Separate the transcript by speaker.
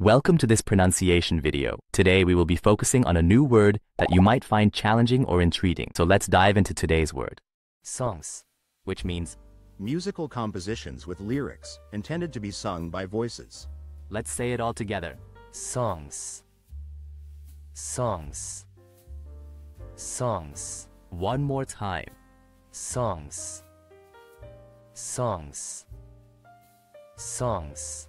Speaker 1: Welcome to this pronunciation video. Today we will be focusing on a new word that you might find challenging or intriguing. So let's dive into today's word. Songs, which means
Speaker 2: Musical compositions with lyrics intended to be sung by voices.
Speaker 1: let's say it all together. Songs. Songs. Songs. One more time. Songs. Songs. Songs.